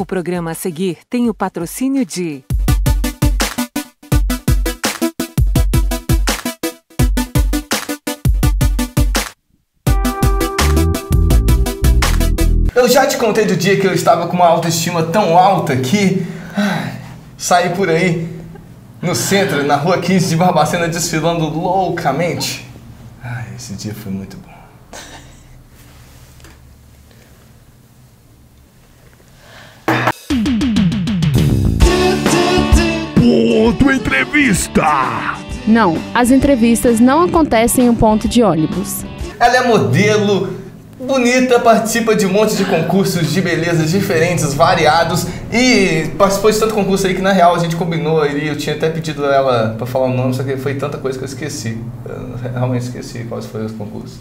O programa a seguir tem o patrocínio de. Eu já te contei do dia que eu estava com uma autoestima tão alta que saí por aí no centro, na rua 15 de Barbacena, desfilando loucamente. Ai, esse dia foi muito bom. Ponto Entrevista. Não, as entrevistas não acontecem em um ponto de ônibus. Ela é modelo, bonita, participa de um monte de concursos de beleza diferentes, variados e participou de tanto concurso aí que na real a gente combinou ali. Eu tinha até pedido ela pra falar o nome, só que foi tanta coisa que eu esqueci. Eu realmente esqueci quais foram os concursos.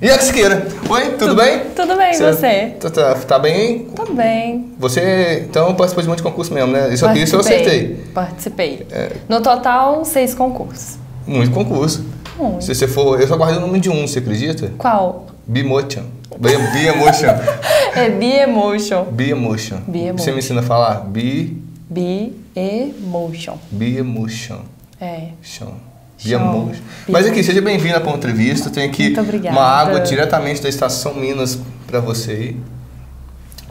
É. E a Siqueira? Oi, tudo, bem? Tudo bem, você? Tá, tá, tá bem? Tô bem. Você então participou de um monte de concurso mesmo, né? Isso, isso eu acertei. Participei. No total, seis concursos. Muito concurso. Muito. Se você for. Eu só guardei o nome de um, você acredita? Qual? Bimotion. Bi-emotion. É B-Emotion. Bi-emotion. Bi-emotion. Você me ensina a falar? Bi. B-Emotion. Bi-emotion. É. Chão. Bi-emotion. Mas aqui, seja bem-vinda para uma entrevista. Tem aqui uma água diretamente da Estação Minas para você.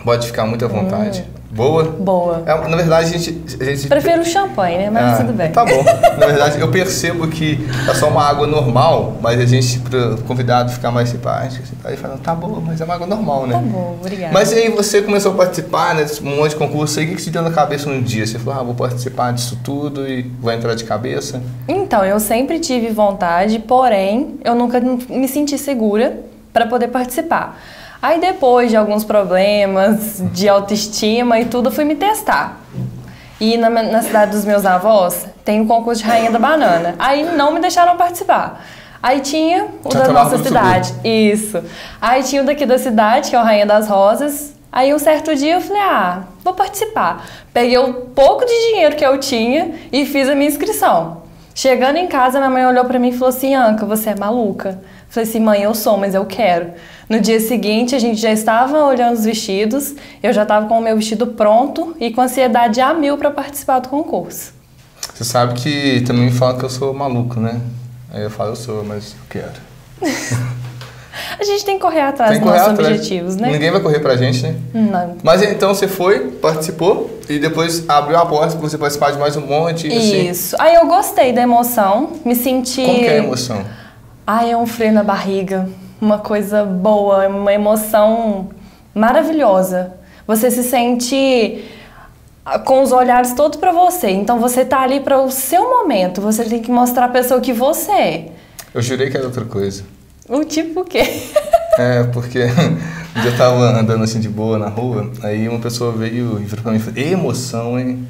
Pode ficar muito à vontade. Boa? Boa. É, na verdade, a gente. A gente Prefiro o champanhe, né? Mas Ah, tudo bem. Tá bom. Na verdade, eu percebo que é só uma água normal, mas a gente, para o convidado ficar mais simpático, assim, tá aí falando, tá bom, mas é uma água normal, né? Tá bom, obrigada. Mas aí você começou a participar, né, um monte de concurso aí, o que, que te deu na cabeça um dia? Você falou, ah, vou participar disso tudo e vou entrar de cabeça? Então, eu sempre tive vontade, porém, eu nunca me senti segura para poder participar. Aí depois de alguns problemas de autoestima e tudo, eu fui me testar. E na, na cidade dos meus avós tem o concurso de Rainha da Banana. Aí não me deixaram participar. Aí tinha o Já da nossa no cidade. Isso. Aí tinha o daqui da cidade, que é o Rainha das Rosas. Aí um certo dia eu falei, ah, vou participar. Peguei o pouco de dinheiro que eu tinha e fiz a minha inscrição. Chegando em casa, minha mãe olhou pra mim e falou assim, Anca, você é maluca. Falei assim, mãe, eu sou, mas eu quero. No dia seguinte, a gente já estava olhando os vestidos, eu já estava com o meu vestido pronto e com ansiedade a mil para participar do concurso. Você sabe que também falam que eu sou maluco, né? Aí eu falo, eu sou, mas eu quero. A gente tem que correr atrás Tem que dos correr nossos atrás. objetivos, né? Ninguém vai correr pra gente, né? Não. Mas então você foi, participou e depois abriu a porta pra você participar de mais um monte. Assim. Isso. Aí eu gostei da emoção, me senti. Como que é a emoção? Ai, é um freio na barriga, uma coisa boa, uma emoção maravilhosa. Você se sente ah, com os olhares todos para você. Então você tá ali para o seu momento. Você tem que mostrar a pessoa que você é. Eu jurei que era outra coisa. O tipo o quê? É, porque um dia eu tava andando assim de boa na rua, aí uma pessoa veio e virou pra mim falou, "Ei, emoção, hein?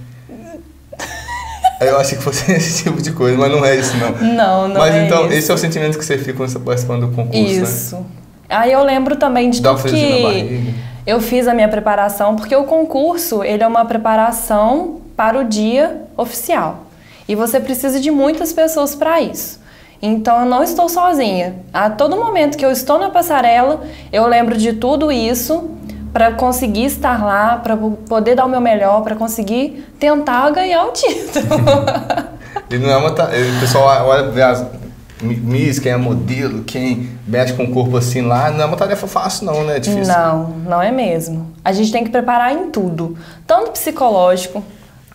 Aí eu achei que fosse esse tipo de coisa, mas não é isso não. Não, não mas é então, isso. esse é o sentimento que você fica quando você tá participando do concurso, né? Isso. Aí eu lembro também de Dá tudo que eu fiz a minha preparação, porque o concurso, ele é uma preparação para o dia oficial. E você precisa de muitas pessoas para isso. Então eu não estou sozinha. A todo momento que eu estou na passarela, eu lembro de tudo isso para conseguir estar lá, para poder dar o meu melhor, para conseguir tentar ganhar o título. E não é uma. O pessoal olha, vê as Miss, quem é modelo, quem mexe com o corpo assim lá, não é uma tarefa fácil, não, né? É difícil. Não, não é mesmo. A gente tem que preparar em tudo, tanto psicológico,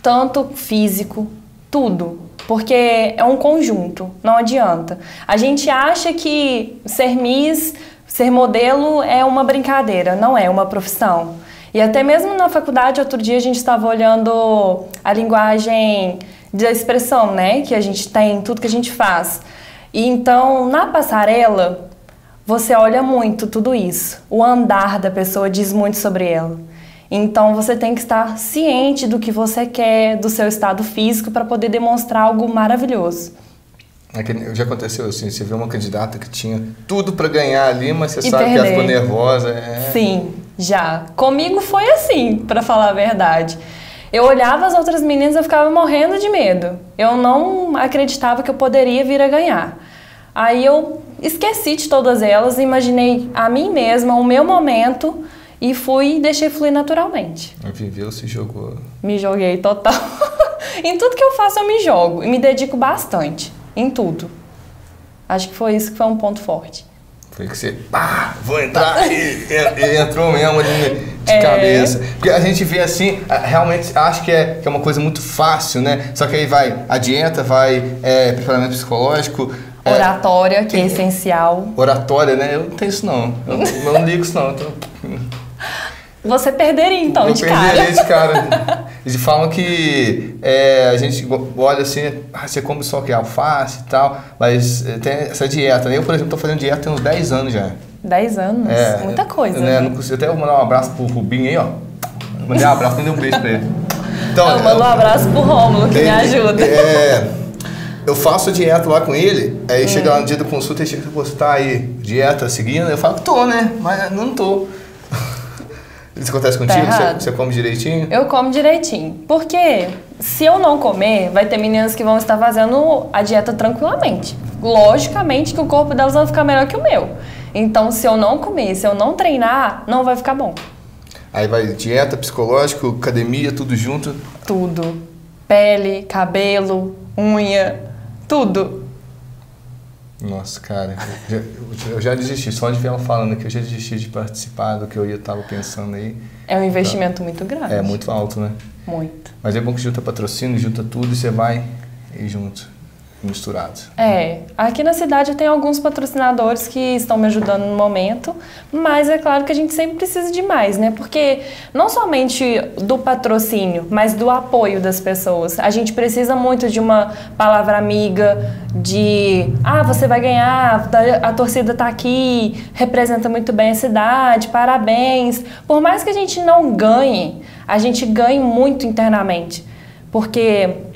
tanto físico, tudo. Porque é um conjunto, não adianta. A gente acha que ser Miss, ser modelo é uma brincadeira, não é uma profissão. E até mesmo na faculdade, outro dia a gente estava olhando a linguagem da expressão, né, que a gente tem, tudo que a gente faz. E então, na passarela, você olha muito tudo isso. O andar da pessoa diz muito sobre ela. Então você tem que estar ciente do que você quer, do seu estado físico para poder demonstrar algo maravilhoso. É que já aconteceu assim, você vê uma candidata que tinha tudo pra ganhar ali, mas você E sabe que ela perder. ficou nervosa. É... Sim, já. Comigo foi assim, para falar a verdade. Eu olhava as outras meninas e eu ficava morrendo de medo. Eu não acreditava que eu poderia vir a ganhar. Aí eu esqueci de todas elas imaginei a mim mesma, o meu momento e fui e deixei fluir naturalmente. Viveu, se jogou. Me joguei total. em tudo que eu faço eu me jogo e me dedico bastante, em tudo. Acho que foi isso que foi um ponto forte. Foi que você, pá, vou entrar e, e entrou mesmo ali de É. cabeça. Porque a gente vê assim, realmente acho que é, que é uma coisa muito fácil, né? Só que aí vai a dieta, vai é, preparamento psicológico, é, Oratória, que é essencial. oratória, né? Eu não tenho isso não. Eu, não- eu não ligo isso não. Então, Você perderia então eu de perderia cara. de cara. Eles falam que é, a gente olha assim, ah, você come só que alface e tal, mas é, tem essa dieta. Eu, por exemplo, tô fazendo dieta tem uns 10 anos já. 10 anos, É, muita coisa. Né? Né? Não consigo, até vou mandar um abraço pro Rubinho aí, ó. Mandei um abraço, mandei um beijo pra ele. Então, Eu mando um abraço pro Rômulo, que me ajuda. É, eu faço dieta lá com ele, Hum. aí chega lá no dia da consulta e chega, você tá aí, dieta seguindo? Eu falo, tô, né? Mas não tô. Isso acontece contigo? Você, Tá errado. você come direitinho? Eu como direitinho. Porque se eu não comer, vai ter meninas que vão estar fazendo a dieta tranquilamente. Logicamente que o corpo delas vai ficar melhor que o meu. Então, se eu não comer, se eu não treinar, não vai ficar bom. Aí vai dieta, psicológico, academia, tudo junto. Tudo. Pele, cabelo, unha, tudo. Nossa, cara, eu já, eu já desisti, só de ver ela falando aqui, eu já desisti de participar do que eu ia tava pensando aí. É um investimento muito grande. É muito alto, né? Muito. Mas é bom que junta patrocínio, junta tudo e você vai e junto, misturado. É, aqui na cidade eu tenho alguns patrocinadores que estão me ajudando no momento, mas é claro que a gente sempre precisa de mais, né? Porque não somente do patrocínio, mas do apoio das pessoas. A gente precisa muito de uma palavra amiga, de ah, você vai ganhar, a torcida tá aqui, representa muito bem a cidade, parabéns. Por mais que a gente não ganhe, a gente ganhe muito internamente. Porque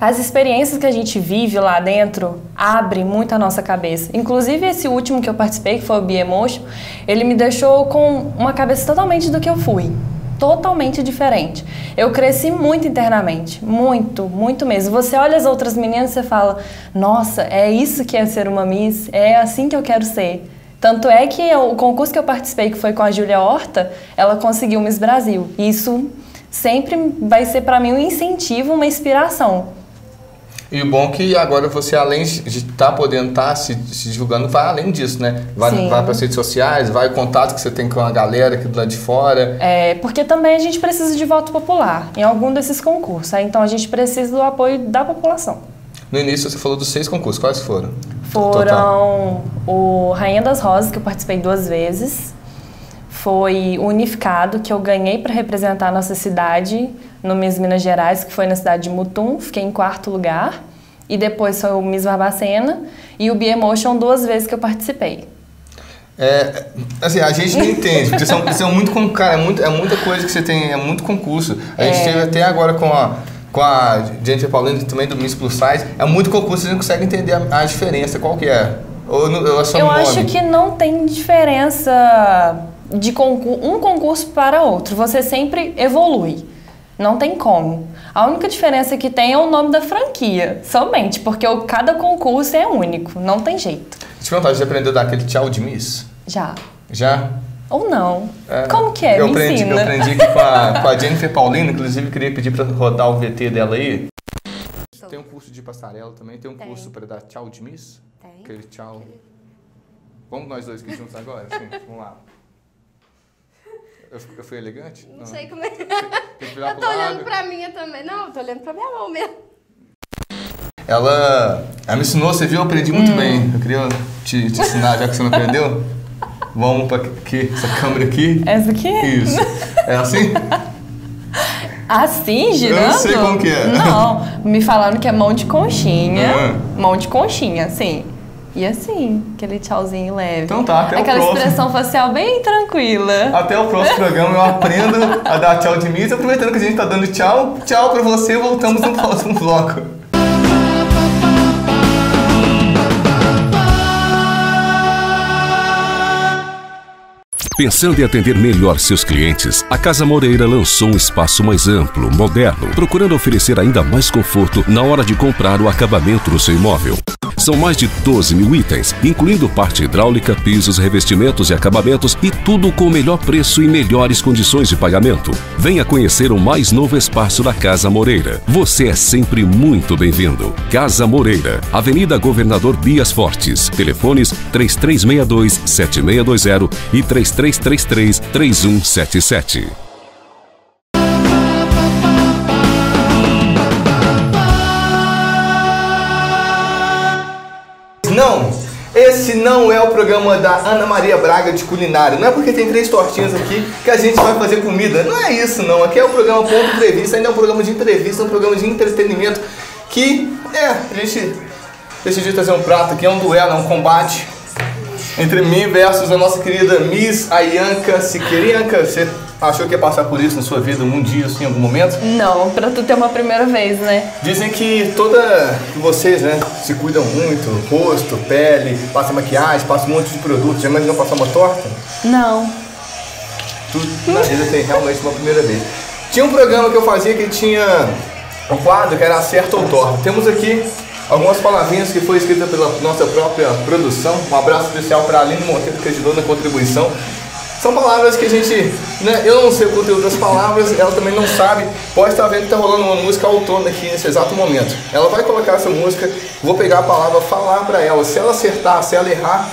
as experiências que a gente vive lá dentro abrem muito a nossa cabeça. Inclusive, esse último que eu participei, que foi o Biemotion, ele me deixou com uma cabeça totalmente do que eu fui. Totalmente diferente. Eu cresci muito internamente. Muito, muito mesmo. Você olha as outras meninas e você fala: Nossa, é isso que é ser uma Miss? É assim que eu quero ser. Tanto é que eu- o concurso que eu participei, que foi com a Júlia Horta, ela conseguiu Miss Brasil. Isso sempre vai ser para mim um incentivo, uma inspiração. E o bom é que agora você, além de estar podendo estar se, se divulgando, vai além disso, né? Vai, Sim. vai para as redes sociais, vai o contato que você tem com a galera aqui do lado de fora. É, porque também a gente precisa de voto popular em algum desses concursos. aí Então a gente precisa do apoio da população. No início você falou dos seis concursos, quais foram? Foram o Rainha das Rosas, que eu participei duas vezes. Foi o Unificado, que eu ganhei para representar a nossa cidade no Miss Minas Gerais, que foi na cidade de Mutum. Fiquei em quarto lugar. E depois foi o Miss Barbacena. E o Biemotion duas vezes que eu participei. É, assim, a gente não entende, porque são, são muito, cara, é, muito, é muita coisa que você tem, é muito concurso. A gente É. teve até agora com a, com a Jennifer Paulino, também do Miss Plus Size, é muito concurso, você não consegue entender a, a diferença, qual que é? Ou, ou é só Eu nome? acho que não tem diferença de concur um concurso para outro. Você sempre evolui. Não tem como. A única diferença que tem é o nome da franquia, somente, porque o, cada concurso é único, não tem jeito. Deixa eu te perguntar, você aprendeu a dar aquele tchau de Miss? Já. Já? Ou não? É, Como que é? Eu Me aprendi, ensina. eu aprendi aqui com a, com a Jennifer Paulino, inclusive queria pedir pra rodar o VT dela aí. Tem um curso de passarela também, tem um Tem. curso pra dar tchau de Miss? Tem. Aquele tchau. Vamos nós dois aqui juntos agora? Sim, vamos lá. Eu, eu fui elegante? Não sei como é. Tem que virar Eu tô olhando lado. pra minha também. Não, eu tô olhando pra minha mão mesmo. Ela, ela me ensinou, você viu? Eu aprendi muito Hum. bem. Eu queria te, te ensinar, já que você não aprendeu. Vamos pra aqui, essa câmera aqui. Essa aqui? Isso. É assim? Assim, girando? não sei como que é. Não, me falaram que é mão de conchinha. Ah. Mão de conchinha, sim. E assim, aquele tchauzinho leve. Então tá, até o Aquela próximo. expressão facial bem tranquila. Até o próximo programa eu aprendo a dar tchau de mim. Aproveitando que a gente tá dando tchau, tchau pra você. Voltamos no próximo bloco. Pensando em atender melhor seus clientes, a Casa Moreira lançou um espaço mais amplo, moderno, procurando oferecer ainda mais conforto na hora de comprar o acabamento do seu imóvel. São mais de 12 mil itens, incluindo parte hidráulica, pisos, revestimentos e acabamentos e tudo com o melhor preço e melhores condições de pagamento. Venha conhecer o mais novo espaço da Casa Moreira. Você é sempre muito bem-vindo. Casa Moreira, Avenida Governador Bias Fortes. Telefones 3362-7620 e 3333-3177. Não, esse não é o programa da Ana Maria Braga de culinária. Não é porque tem três tortinhas aqui que a gente vai fazer comida. Não é isso, não. Aqui é o programa Ponto Entrevista, ainda é um programa de entrevista, um programa de entretenimento que, é, a gente decidiu trazer um prato aqui, é um duelo, é um combate entre mim versus a nossa querida Miss Ayanka Siqueira. Ayanka, você achou que ia passar por isso na sua vida um dia, assim, em algum momento? Não, pra tu ter uma primeira vez, né? Dizem que toda que vocês, né, se cuidam muito, rosto, pele, passa maquiagem, passa um monte de produtos. Já imaginou passar uma torta? Não. Tudo na vida tem realmente uma primeira vez. Tinha um programa que eu fazia que tinha um quadro que era acerto ou torta. Temos aqui algumas palavrinhas que foi escrita pela nossa própria produção. Um abraço especial para a Aline Monteiro que ajudou na contribuição. São palavras que a gente, né, eu não sei o conteúdo das palavras, ela também não sabe. Pode estar vendo que está rolando uma música autônoma aqui nesse exato momento. Ela vai colocar essa música, vou pegar a palavra, falar para ela. Se ela acertar, se ela errar,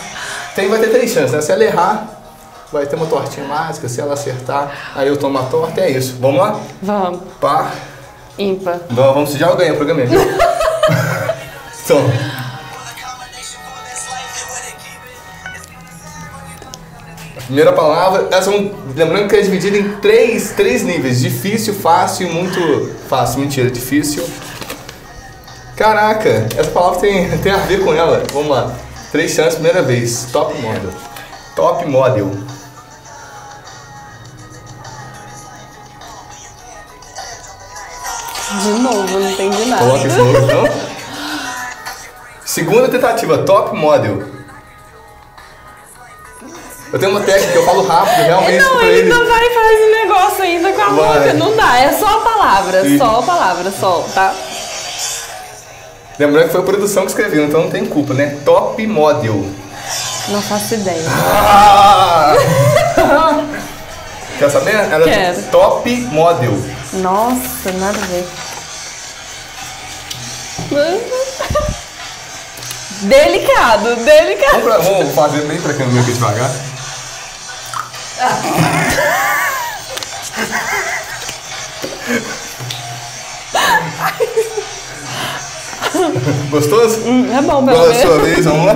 tem, vai ter três chances, né? Se ela errar, vai ter uma tortinha mágica. Se ela acertar, aí eu tomo a torta, é isso. Vamos lá? Vamos. Par. Ímpar. Vamos, vamos já eu ganhei o programa. viu? então. Primeira palavra, essa é um- lembrando que é dividida em três, três níveis: difícil, fácil e muito fácil. Mentira, difícil. Caraca, essa palavra tem, tem a ver com ela. Vamos lá. Três chances, primeira vez. Top model. Top model. De novo, não entendi nada. Coloca esse novo então. Segunda tentativa, top model. Eu tenho uma técnica eu falo rápido, realmente Não, pra ele ele. não vai fazer esse negócio ainda com a Vai. boca. Não dá, é só a palavra, Sim. só a palavra, só, tá? Lembrando que foi a produção que escreveu, então não tem culpa, né? Top model. Não faço ideia. Ah! Quer saber? Era Quero. top model. Nossa, nada a ver. Delicado, delicado. Vamos, pra- vamos fazer bem pra câmera aqui devagar. Gostoso? Hum, é bom, pelo Agora a sua menos. vez, vamos lá.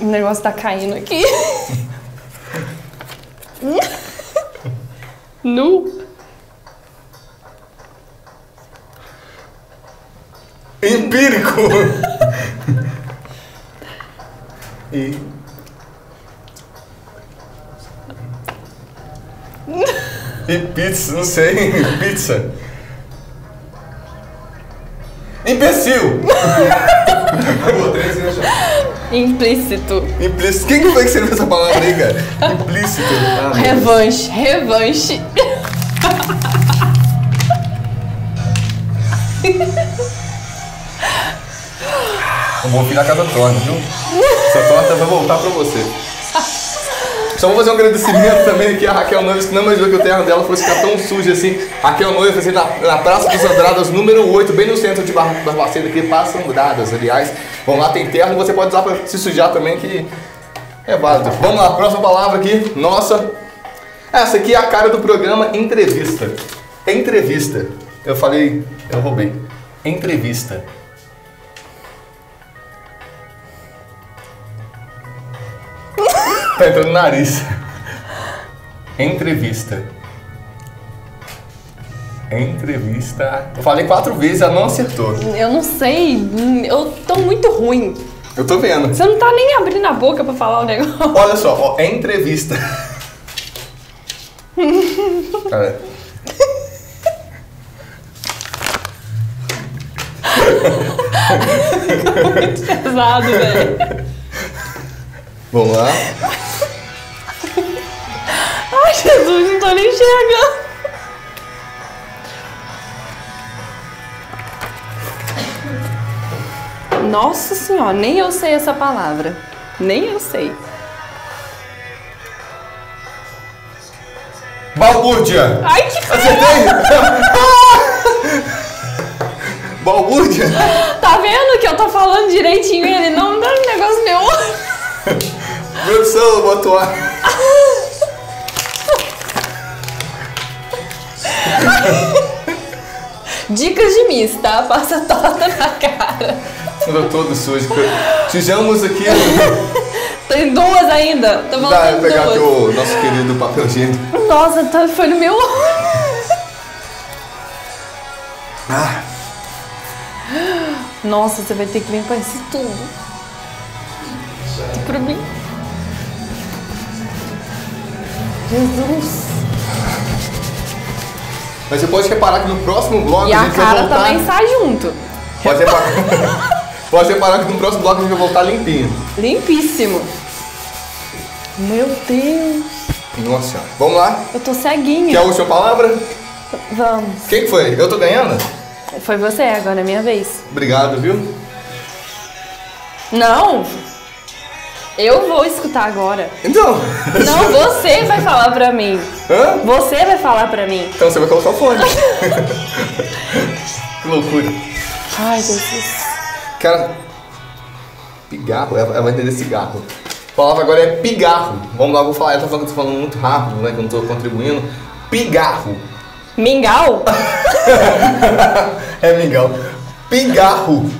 O negócio tá caindo aqui. nu. E. E pizza, não sei. Pizza. Imbecil! Implícito. Implícito. Quem que foi que escreveu essa palavra aí, cara? Implícito. Ah. Revanche, revanche. Eu vou virar casa torta, viu? Essa torta vai voltar pra você. Só vou fazer um agradecimento também aqui a Raquel Noivas, que não imaginou que o terno dela fosse ficar tão sujo assim. Raquel Noivas, assim, na, na Praça dos Andradas, número 8, bem no centro de Bar Barbacena, aqui, Praça Andradas, aliás. Vamos lá, tem terno, você pode usar pra se sujar também, que é válido. Vamos lá, próxima palavra aqui, nossa. Essa aqui é a cara do programa Entrevista. Entrevista. Eu falei, eu roubei. Entrevista. Tá entrando no nariz. Entrevista. Entrevista. Eu falei quatro vezes, ela não acertou. Eu não sei, eu tô muito ruim. Eu tô vendo. Você não tá nem abrindo a boca pra falar o negócio. Olha só, ó, é entrevista. Cara. Pesado, velho. Vamos lá. Jesus, não tô nem enxergando. Nossa senhora, nem eu sei essa palavra. Nem eu sei. Balbúrdia. Ai, que feio! Acertei? Balbúrdia? Tá vendo que eu tô falando direitinho ele não dá um negócio meu? Produção, eu vou atuar. Dicas de Miss, tá? Passa torta na cara. Eu tô todo sujo. Tijamos aqui. Tem duas ainda. Tô Dá, eu pegar aqui o nosso querido papel higiênico. Nossa, tá, foi no meu Ah, Nossa, você vai ter que limpar isso tudo. Pra mim. Jesus. Mas você pode reparar que no próximo bloco E a a gente vai cara voltar. também sai junto. Pode reparar. pode reparar que no próximo bloco a gente vai voltar limpinho. Limpíssimo. Meu Deus. Nossa. Vamos lá. Eu tô ceguinha. Quer a última palavra? Vamos. Quem que foi? Eu tô ganhando? Foi você, agora é minha vez. Obrigado, viu? Não. Eu vou escutar agora. Então. Não, você vai falar pra mim. Hã? Você vai falar pra mim. Então você vai colocar o fone. que loucura. Ai, Jesus. Cara, pigarro, ela vai entender cigarro. A palavra agora é pigarro. Vamos lá, vou falar. Ela tá falando que eu tô falando muito rápido, né? Que eu não tô contribuindo. Pigarro. Mingau? É mingau. Pigarro.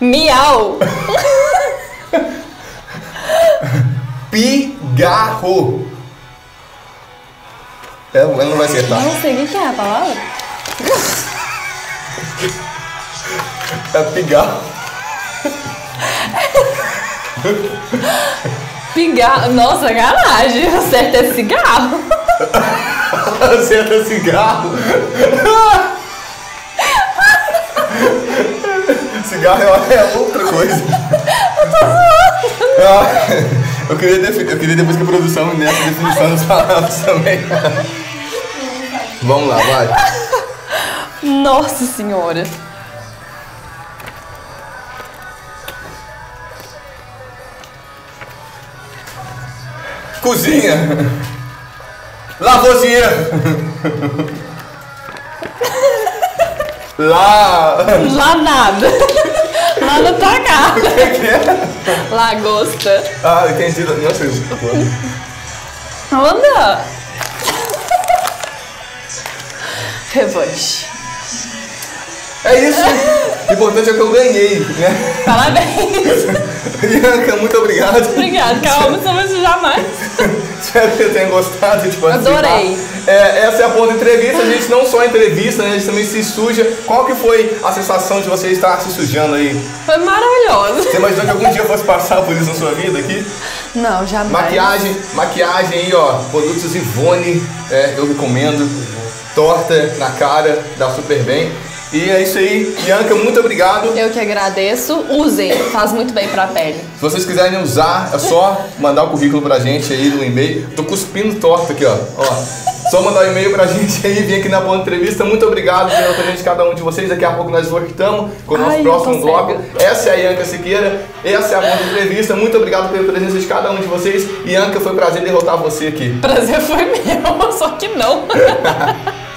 Miau? Pigarro. Ela, ela não vai acertar. Não sei o que é a palavra. É pigarro. Pigar. Nossa, garagem. O certo é cigarro. Acerta cigarro. cigarro é é outra coisa. Eu queria, eu queria depois que a produção nessa definição das palavras também. Vamos lá, vai. Nossa senhora. Cozinha. Lavoisier. Lá. Lá nada. Lá não tá cá. O que que é? Lagosta. Ah, entendi. Nossa, eu- Anda. Revanche. é isso. O importante é que eu ganhei, né? Parabéns. Bianca, muito obrigado. Obrigada. Calma, você vai sujar mais. Espero que você tenha gostado de participar. Adorei. É, essa é a ponta entrevista. A gente não só entrevista, né? A gente também se suja. Qual que foi a sensação de você estar se sujando aí? Foi maravilhoso. Você imaginou que algum dia fosse passar por isso na sua vida aqui? Não, jamais. Maquiagem, maquiagem aí, ó. Produtos Ivone, é, eu recomendo. Torta na cara, dá super bem. E é isso aí. Bianca, muito obrigado. Eu que agradeço. Usem. Faz muito bem pra pele. Se vocês quiserem usar, é só mandar o currículo pra gente aí no e-mail. Tô cuspindo torta aqui, ó. ó. Só mandar o e-mail pra gente aí, vir aqui na boa entrevista. Muito obrigado pela presença de cada um de vocês. Daqui a pouco nós voltamos com o nosso Ai, próximo bloco. Essa é a Ianca Siqueira, essa é a boa entrevista. Muito obrigado pela presença de cada um de vocês. Ianca, foi um prazer derrotar você aqui. Prazer foi meu, só que não.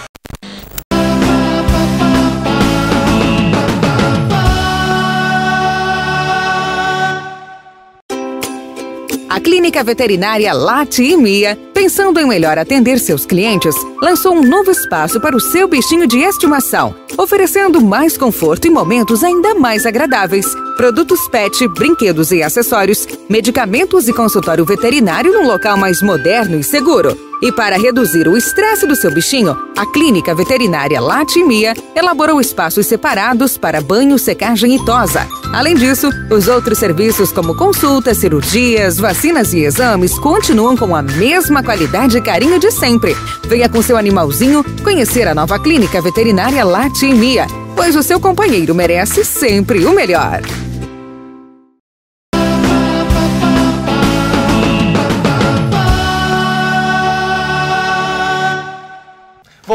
Clínica Veterinária Late e Mia, pensando em melhor atender seus clientes, lançou um novo espaço para o seu bichinho de estimação, oferecendo mais conforto e momentos ainda mais agradáveis. Produtos pet, brinquedos e acessórios, medicamentos e consultório veterinário num local mais moderno e seguro. E para reduzir o estresse do seu bichinho, a Clínica Veterinária Late e Mia elaborou espaços separados para banho, secagem e tosa. Além disso, os outros serviços como consultas, cirurgias, vacinas e exames continuam com a mesma qualidade e carinho de sempre. Venha com seu animalzinho conhecer a nova Clínica Veterinária Late e Mia, pois o seu companheiro merece sempre o melhor.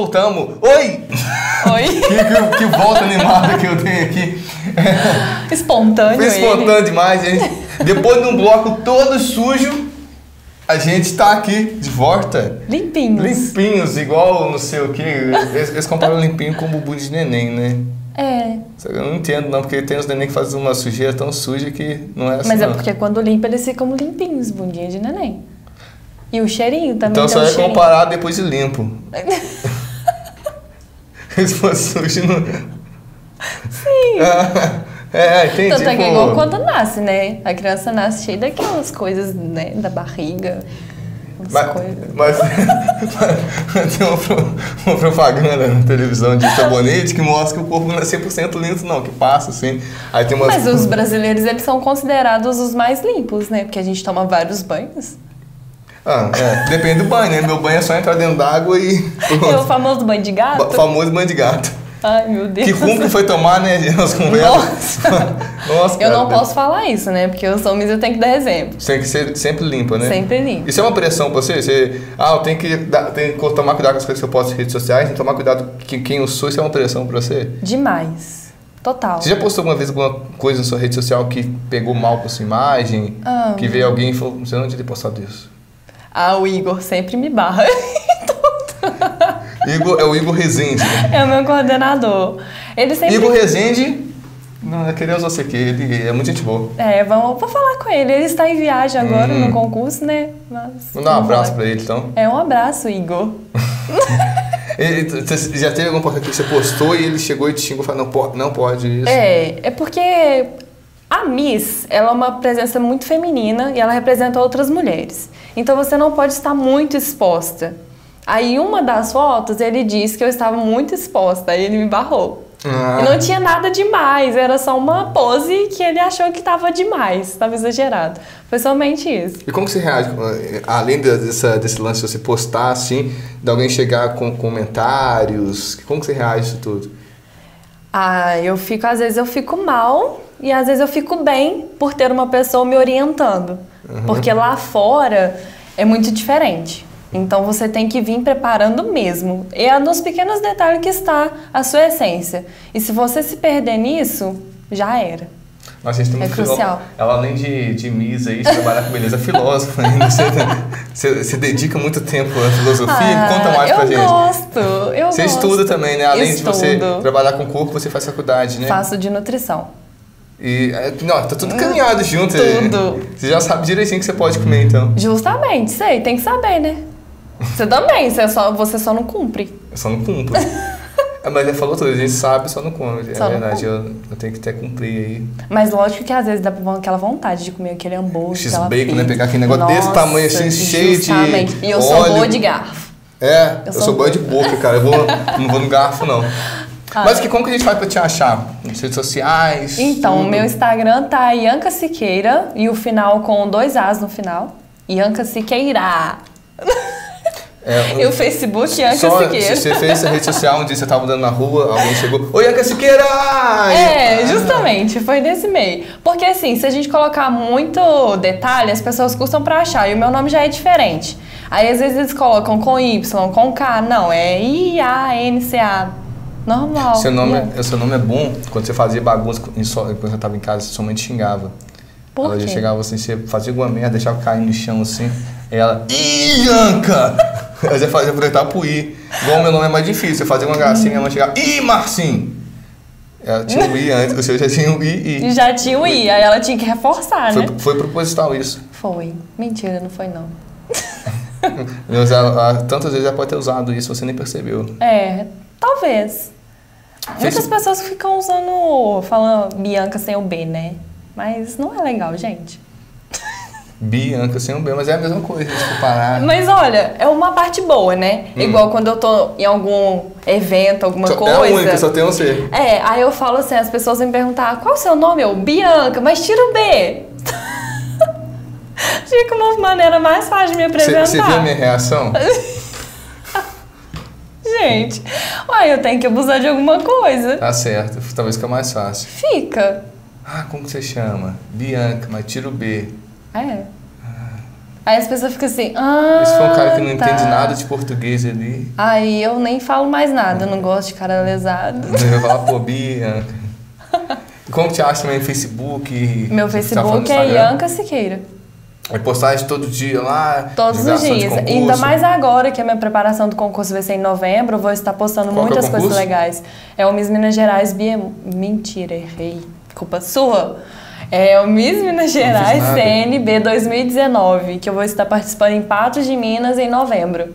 Voltamos. Oi! Oi? Que, que, que volta animada que eu tenho aqui. Espontâneo Foi ele. espontâneo demais, gente. Depois de um bloco todo sujo, a gente tá aqui de volta. Limpinhos. Limpinhos, igual não sei o que. Eles, eles comparam limpinho com bubu de neném, né? É. Só que eu não entendo não, porque tem uns neném que fazem uma sujeira tão suja que não é assim Mas é não. porque quando limpa eles ficam limpinhos, bundinha de neném. E o cheirinho também Então só um é cheirinho. comparar depois de limpo. For sujo, não... Sim. é, entendi. Tanto é que é igual quando nasce, né? A criança nasce cheia daquelas coisas, né? Da barriga. As Mas, mas, mas tem uma, uma propaganda na televisão de sabonete que mostra que o corpo não é 100% limpo, não, que passa assim. Aí tem umas. Mas os brasileiros, eles são considerados os mais limpos, né? Porque a gente toma vários banhos. Ah, é, depende do banho, né? Meu banho é só entrar dentro d'água e. É o famoso banho de gato. Ba- famoso banho de gato. Ai, meu Deus. Que rumo que foi tomar, né? As conversas. Nossa, Eu cara, não posso falar isso, né? Porque eu sou Miss, eu tenho que dar exemplo. Tem que ser sempre limpa, né? Sempre limpo. Isso é uma pressão pra você? você ah, eu tenho que, dar, tenho que tomar cuidado com as coisas que eu posto nas redes sociais, tem que tomar cuidado com quem eu sou, isso é uma pressão pra você? Demais. Total. Você já postou alguma vez alguma coisa na sua rede social que pegou mal com sua imagem? Ah. Que veio alguém e falou, você não devia ter postado isso. Ah, o Igor sempre me barra. Igor, é o Igor Rezende. né? é o meu coordenador. Ele sempre. Igor Rezende, não, eu queria usar você aqui, ele é muito gente boa. É, vamos, vou falar com ele. Ele está em viagem agora Hum. no concurso, né? Mas Vamos dar um abraço pra ele, então. É, um abraço, Igor. Ele- já teve alguma coisa que você postou e ele chegou e te xingou e falou, não, não pode isso? É, é porque a Miss, ela é uma presença muito feminina e ela representa outras mulheres. Então você não pode estar muito exposta. Aí uma das fotos ele disse que eu estava muito exposta, aí ele me barrou. Ah. E não tinha nada demais, era só uma pose que ele achou que estava demais, estava exagerado. Foi somente isso. E como você reage, além de- dessa, desse lance de você postar assim, de alguém chegar com comentários, como que você reage a isso tudo? Ah, eu fico, às vezes eu fico mal e às vezes eu fico bem por ter uma pessoa me orientando. Porque lá fora é muito diferente. Então você tem que vir preparando mesmo. E é nos pequenos detalhes que está a sua essência. E se você se perder nisso, já era. A gente tem É crucial. Ela, além de, de Miss aí, de trabalhar com beleza, é filósofa ainda. Você, você, você dedica muito tempo à filosofia. Conta mais Ah, pra eu gente. gosto, eu Você gosto. estuda também, né? Além de você Estudo. trabalhar com corpo, você faz faculdade, né? Faço de nutrição. E, é, não, tá tudo caminhado junto. Tudo. Você já sabe direitinho que você pode comer, então. Justamente, sei, tem que saber, né? Você também, você só, você só não cumpre. Eu só não cumpro. É, Mas ele falou tudo, a gente sabe, só não come. É Só não verdade, eu, eu tenho que até cumprir aí. Mas lógico que às vezes dá pra- aquela vontade de comer aquele hambúrguer. X-bacon, né? Pegar aquele negócio desse Nossa, tamanho assim, cheio de. E eu sou óleo. boa de garfo. É, eu, sou sou boa de boca, cara. Eu vou, não vou no garfo, não. Ah. Mas que, como que a gente faz pra te achar? Nas redes sociais? Então, o meu Instagram tá Ianca Siqueira e o final com dois As no final. Ianca Siqueira. É, E o Facebook Ianca Só, Siqueira. você fez essa rede social onde você tava andando na rua, alguém chegou, Oi, Anca Siqueira! É, justamente, foi nesse meio. Porque assim, se a gente colocar muito detalhe, as pessoas custam pra achar. E o meu nome já é diferente. Aí às vezes eles colocam com Y, com K. Não, é I-A-N-C-A. Normal. Seu nome, Ianca. é, seu nome é bom quando você fazia bagunça so- quando você tava em casa, sua mãe te xingava. Por ela já quê? chegava assim, você fazia alguma merda, deixava cair no chão assim. Aí ela, Ih, Anca! Ela já fazia aproveitar pro I. Igual o meu nome é mais difícil, eu fazia uma gracinha, minha mãe chegava, Ih, Marcinho! Ela tinha o I antes, o seu já tinha o I, E I. já tinha o I, aí ela tinha que reforçar, né? Foi, foi proposital isso. Foi. Mentira, não foi não. Mas ela- ela- tantas vezes ela pode ter usado isso, você nem percebeu. É, talvez. Muitas pessoas ficam usando, falando Bianca sem o B, né? Mas não é legal, gente. Bianca sem um B, mas é a mesma coisa, se for parar. Mas olha, é uma parte boa, né? Igual quando eu tô em algum evento, alguma Hum. Só- coisa. É a única, só tem um C. É, aí eu falo assim, as pessoas me perguntar, qual o seu nome? Eu, Bianca, mas tira o B. Fica uma maneira mais fácil de me apresentar. você viu a minha reação? Gente, uai, eu tenho que abusar de alguma coisa. Tá certo, talvez fica mais fácil. Fica. Ah, como que você chama? Bianca, mas tira o B. É. Aí as pessoas ficam assim, ah. Esse foi um cara que não tá. entende nada de português ali. Aí eu nem falo mais nada, eu não gosto de cara lesado. Ele vai falar, pô, Bianca. Como que te acha também no Facebook? Meu tá Facebook no é? Ianca Siqueira. É postagem todo dia lá. Todos os dias. Ainda mais agora que a minha preparação do concurso vai ser em novembro, eu vou estar postando Qual é muitas coisas concurso? legais. É o Miss Minas Gerais Bia... Mentira, errei. Culpa sua. É o Miss Minas Gerais. CNB 2019, que eu vou estar participando em Patos de Minas em novembro.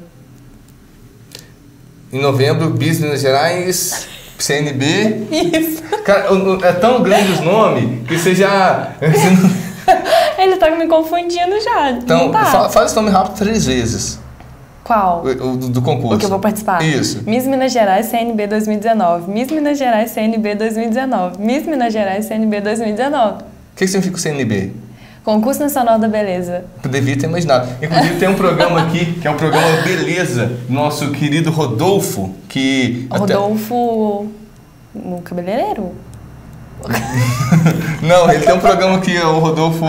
Em novembro, Bis Minas Gerais, CNB. Isso. Cara, é tão grande os nomes que você já. você não- Ele tá me confundindo já. Então, tá. fala, fala esse nome rápido três vezes. Qual? O, do, do concurso. O que eu vou participar? Isso. Miss Minas Gerais CNB 2019. Miss Minas Gerais CNB 2019. Miss Minas Gerais CNB 2019. O que significa o CNB? Concurso Nacional da Beleza. Eu devia ter imaginado. Inclusive tem um programa aqui, que é o programa Beleza, do nosso querido Rodolfo, que. até- Rodolfo. O cabeleireiro? Não, ele tem um programa que o Rodolfo.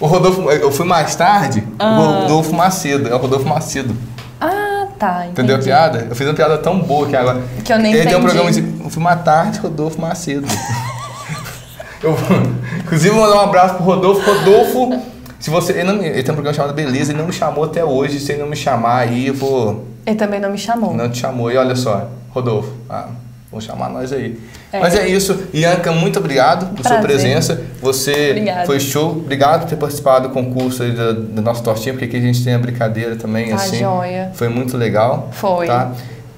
O Rodolfo. Eu fui mais tarde, Ah. o Rodolfo Macedo. É o Rodolfo Macedo. Ah, tá. Entendi. Entendeu a piada? Eu fiz uma piada tão boa que agora. Que eu nem Ele tem um programa de. Eu fui mais tarde, Rodolfo Macedo. eu, inclusive, vou mandar um abraço pro Rodolfo. Rodolfo, se você. Ele, não ele tem um programa chamado Beleza, ele não me chamou até hoje. Se ele não me chamar aí, eu vou. Ele também não me chamou. Não te chamou. E olha só, Rodolfo, ah, vou chamar nós aí. É. Mas é isso. Ianca, muito obrigado por sua Prazer. presença. Você Obrigada. foi show. Obrigado por ter participado do concurso aí da, da nossa tortinha, porque aqui a gente tem a brincadeira também, Tá assim. joia. Foi muito legal. Foi. Tá?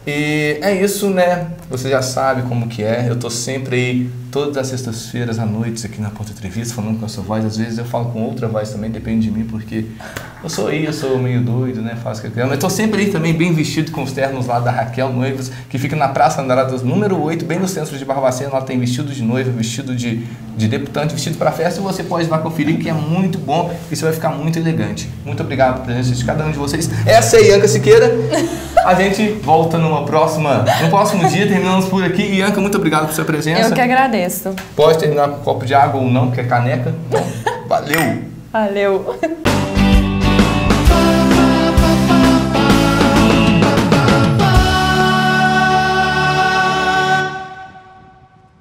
E é isso, né? Você já sabe como que é. Eu tô sempre aí, todas as sextas-feiras à noite, aqui na Ponta Entrevista, falando com a sua voz. Às vezes eu falo com outra voz também, depende de mim, porque eu sou aí, eu sou meio doido, né? Faço o que eu quero. Mas tô sempre aí também, bem vestido com os ternos lá da Raquel Noivos, que fica na Praça Andradas número 8, bem no centro de Barbacena. Ela tem vestido de noiva, vestido de, de deputante, vestido para festa. E você pode ir lá conferir, que é muito bom e você vai ficar muito elegante. Muito obrigado pela presença de cada um de vocês. Essa é a Ianca Siqueira. A gente volta numa próxima, no próximo dia. Terminamos por aqui. Ianca, muito obrigado por sua presença. Eu que agradeço. Pode terminar com um copo de água ou não, porque é caneca. Bom, valeu! Valeu.